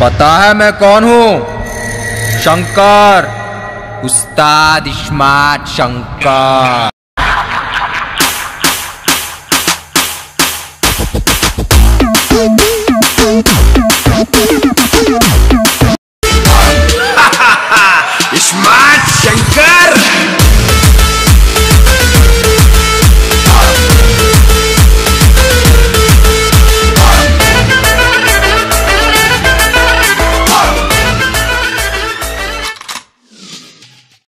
पता है मैं कौन हूँ? शंकर। उस्ताद स्मार्ट शंकर।